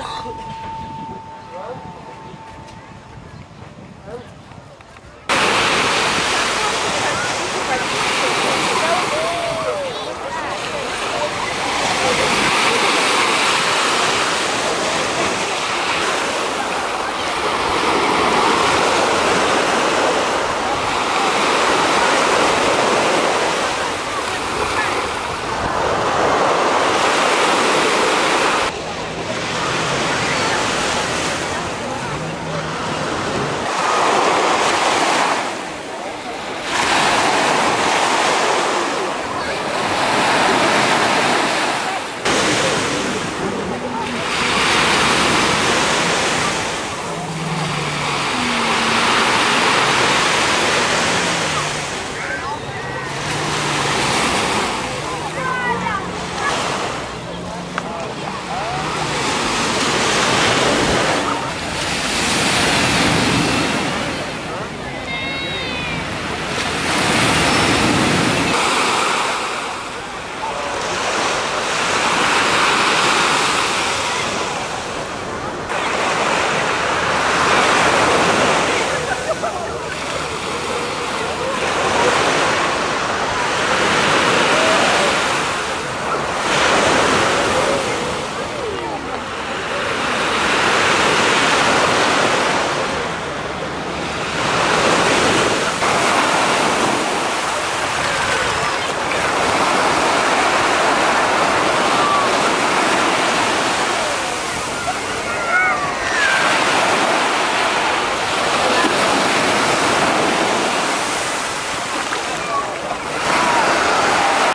到了。